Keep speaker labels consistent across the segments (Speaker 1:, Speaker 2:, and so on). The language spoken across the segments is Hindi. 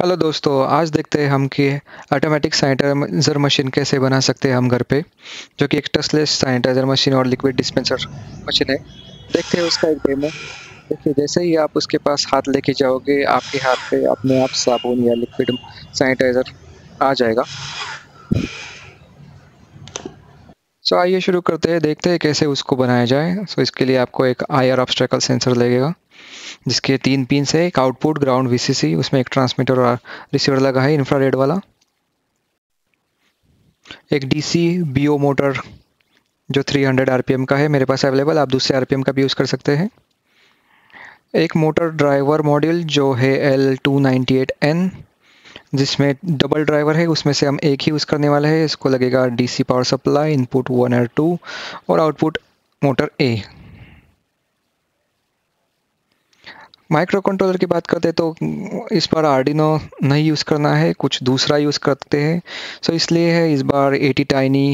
Speaker 1: हेलो दोस्तों, आज देखते हैं हम कि ऑटोमेटिक सैनिटाइजर मशीन कैसे बना सकते हैं हम घर पे, जो कि एक टचलेस सैनिटाइजर मशीन और लिक्विड डिस्पेंसर मशीन है। देखते हैं उसका एक डेमो देखिए, जैसे ही आप उसके पास हाथ लेके जाओगे, आपके हाथ पे अपने आप साबुन या लिक्विड सैनिटाइजर आ जाएगा। सो आइए शुरू करते हैं, देखते हैं कैसे उसको बनाया जाए। सो इसके लिए आपको एक आई आर सेंसर लगेगा। जिसके तीन पिन से एक आउटपुट ग्राउंड वीसीसी उसमें एक ट्रांसमीटर और रिसीवर लगा है इंफ्रारेड वाला। एक डीसी बीओ मोटर जो 300 आरपीएम का है, मेरे पास अवेलेबल आप दूसरे आरपीएम का भी यूज़ कर सकते हैं। एक मोटर ड्राइवर मॉड्यूल जो है एल टू एट एन जिसमें डबल ड्राइवर है, उसमें से हम एक ही यूज़ करने वाले हैं, इसको लगेगा DC power supply input one और टू और आउटपुट मोटर ए माइक्रो कंट्रोलर की बात करते हैं तो इस बार आर्डिनो नहीं यूज़ करना है कुछ दूसरा यूज़ करते हैं। सो इसलिए है इस बार एटी टाइनी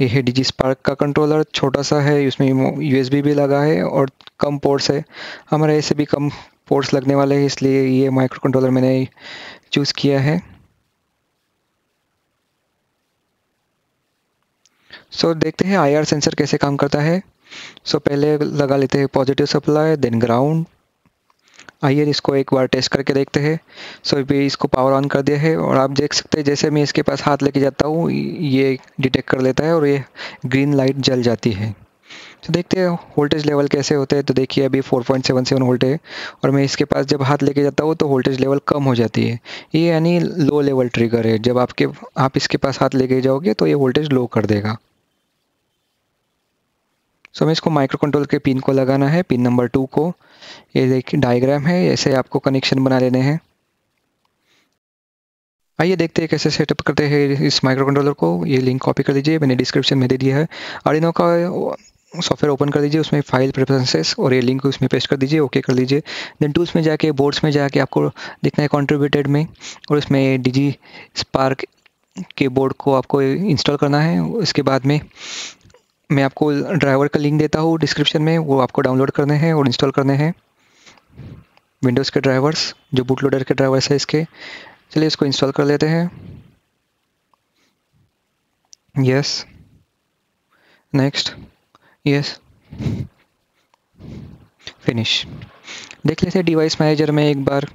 Speaker 1: ये है डिजी स्पार्क का कंट्रोलर छोटा सा है उसमें यूएसबी भी लगा है और कम पोर्ट्स है। हमारे ऐसे भी कम पोर्ट्स लगने वाले हैं इसलिए ये माइक्रो कंट्रोलर मैंने चूज़ किया है। सो so, देखते हैं आईआर सेंसर कैसे काम करता है। सो so, पहले लगा लेते हैं पॉजिटिव सप्लाई देन ग्राउंड आइए इसको एक बार टेस्ट करके देखते हैं। सो so, इसको पावर ऑन कर दिया है और आप देख सकते हैं जैसे मैं इसके पास हाथ लेके जाता हूँ ये डिटेक्ट कर लेता है और ये ग्रीन लाइट जल जाती है। तो देखते हैं वोल्टेज लेवल कैसे होते हैं। तो देखिए अभी 4.77 वोल्ट है और मैं इसके पास जब हाथ लेके जाता हूँ तो वोल्टेज लेवल कम हो जाती है। ये यानी लो लेवल ट्रिगर है। जब आपके आप इसके पास हाथ लेके जाओगे तो ये वोल्टेज लो कर देगा। सो हमें इसको माइक्रो कंट्रोल के पिन को लगाना है पिन नंबर टू को। ये देखिए डायग्राम है, ऐसे आपको कनेक्शन बना लेने हैं। आइए देखते हैं कैसे सेटअप करते हैं इस माइक्रो कंट्रोलर को। ये लिंक कॉपी कर दीजिए, मैंने डिस्क्रिप्शन में दे दिया है। आर्डिनो का सॉफ्टवेयर ओपन कर दीजिए, उसमें फ़ाइल प्रेफरेंसेस और ये लिंक उसमें पेस्ट कर दीजिए ओके कर दीजिए। देन टूल्स में जाके बोर्ड्स में जाके आपको दिखना है कॉन्ट्रीब्यूटेड में। और उसमें डिजी स्पार्क के बोर्ड को आपको इंस्टॉल करना है, उसके बाद में मैं आपको ड्राइवर का लिंक देता हूँ डिस्क्रिप्शन में, वो आपको डाउनलोड करने हैं और इंस्टॉल करने हैं। विंडोज़ के ड्राइवर्स जो बूट लोडर के ड्राइवर्स है इसके। चलिए इसको इंस्टॉल कर लेते हैं। यस नेक्स्ट यस फिनिश देख लेते हैं डिवाइस मैनेजर में एक बार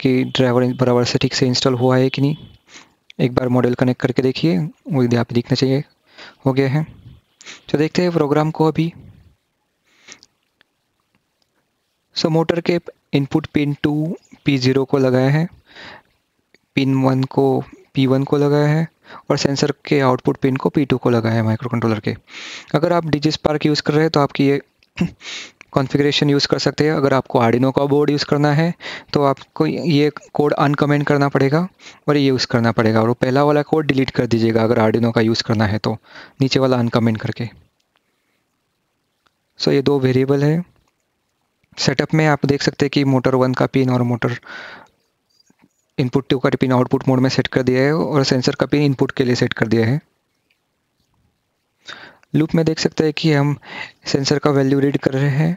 Speaker 1: कि ड्राइवर बराबर से ठीक से इंस्टॉल हुआ है कि नहीं। एक बार मॉडल कनेक्ट करके देखिए, वो यहाँ पे दिखना चाहिए, हो गया है। तो देखते हैं प्रोग्राम को अभी। सो मोटर के input pin two P zero को लगाया है। पिन वन को पी वन को लगाया है और सेंसर के आउटपुट पिन को पी टू को लगाया है माइक्रो कंट्रोलर के। अगर आप डिजिस पार्क यूज़ कर रहे हैं तो आपकी ये कॉन्फ़िगरेशन यूज़ कर सकते हैं। अगर आपको आर्डिनो का बोर्ड यूज़ करना है तो आपको ये कोड अनकमेंट करना पड़ेगा और ये यूज़ करना पड़ेगा। और पहला वाला कोड डिलीट कर दीजिएगा अगर आर्डिनो का यूज़ करना है तो नीचे वाला अनकमेंट करके। सो ये दो वेरिएबल है। सेटअप में आप देख सकते हैं कि मोटर वन का पिन और मोटर इनपुट टू का पिन आउटपुट मोड में सेट कर दिया है और सेंसर का पिन इनपुट के लिए सेट कर दिया है। लूप में देख सकते हैं कि हम सेंसर का वैल्यू रीड कर रहे हैं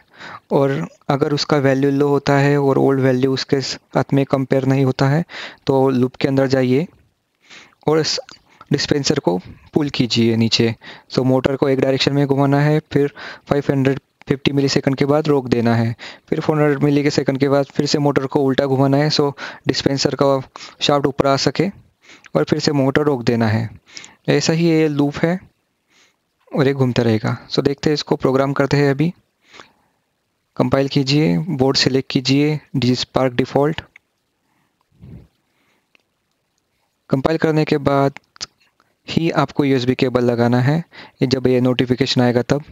Speaker 1: और अगर उसका वैल्यू लो होता है और ओल्ड वैल्यू उसके साथ में कंपेयर नहीं होता है तो लूप के अंदर जाइए और डिस्पेंसर को पुल कीजिए नीचे। सो so, मोटर को एक डायरेक्शन में घुमाना है फिर 550 मिली सेकंड के बाद रोक देना है फिर 400 मिली के सेकंड के बाद फिर से मोटर को उल्टा घुमाना है सो डिस्पेंसर का शाफ्ट ऊपर आ सके और फिर से मोटर रोक देना है। ऐसा ही ये लूप है। और ये घूमता रहेगा। सो देखते हैं इसको प्रोग्राम करते हैं अभी। कंपाइल कीजिए बोर्ड सेलेक्ट कीजिए डी स्पार्क डिफ़ॉल्ट कंपाइल करने के बाद ही आपको यूएसबी केबल लगाना है। जब ये नोटिफिकेशन आएगा तब।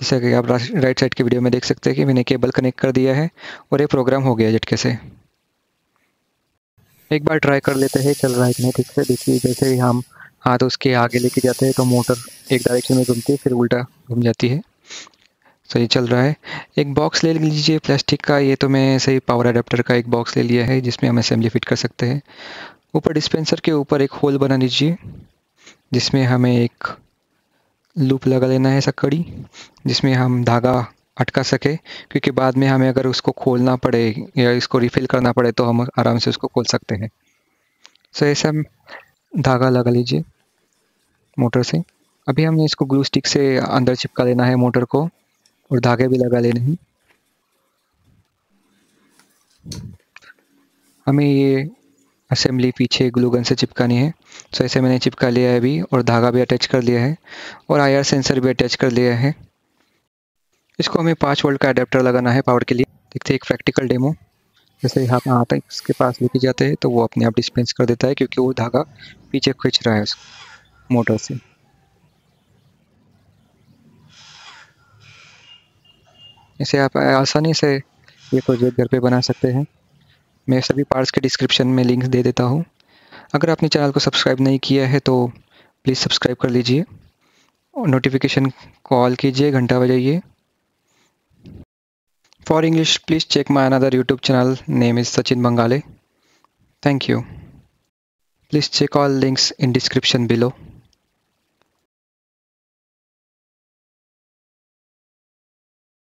Speaker 1: जैसा कि आप राइट साइड की वीडियो में देख सकते हैं कि मैंने केबल कनेक्ट कर दिया है और ये प्रोग्राम हो गया झटके से। एक बार ट्राई कर लेते हैं, चल रहा है कि नहीं, ठीक से देखिए, जैसे ही हम हाथ उसके आगे लेके जाते हैं तो मोटर एक डायरेक्शन में घूमती है, फिर उल्टा घूम जाती है। सही चल रहा है। एक बॉक्स ले लीजिए प्लास्टिक का, ये तो मैं सही पावर अडेप्टर का एक बॉक्स ले लिया है, जिसमें हम असेंबली फिट कर सकते हैं। ऊपर डिस्पेंसर के ऊपर एक होल बना लीजिए, जिसमें हमें एक लूप लगा लेना है सकड़ी जिसमें हम धागा अटका सके, क्योंकि बाद में हमें अगर उसको खोलना पड़े या इसको रिफ़िल करना पड़े तो हम आराम से उसको खोल सकते हैं। सो ऐसा धागा लगा लीजिए। मोटर से। अभी हमें इसको ग्लू स्टिक से अंदर चिपका लेना है मोटर को और धागे भी लगा लेने हैं। हमें ये असेंबली पीछे ग्लू गन से चिपकानी है। सो ऐसे मैंने चिपका लिया है अभी और धागा भी अटैच कर लिया है और आईआर सेंसर भी अटैच कर लिया है। इसको हमें पाँच वोल्ट का अडेप्टर लगाना है पावर के लिए। देखते हैं एक प्रैक्टिकल डेमो जैसे यहाँ पर आता है, इसके पास लेके जाते हैं तो वो अपने आप डिस्पेंस कर देता है क्योंकि वो धागा पीछे खींच रहा है। उस मोटर से। इसे आप आसानी से ये प्रोजेक्ट घर पे बना सकते हैं। मैं सभी पार्ट्स के डिस्क्रिप्शन में लिंक्स दे देता हूँ। अगर आपने चैनल को सब्सक्राइब नहीं किया है तो प्लीज़ सब्सक्राइब कर लीजिए और नोटिफिकेशन कॉल कीजिए, घंटा बजाइए। For English, please check my another YouTube channel, name is Sachin Bangale. Thank you. Please check all links in description below.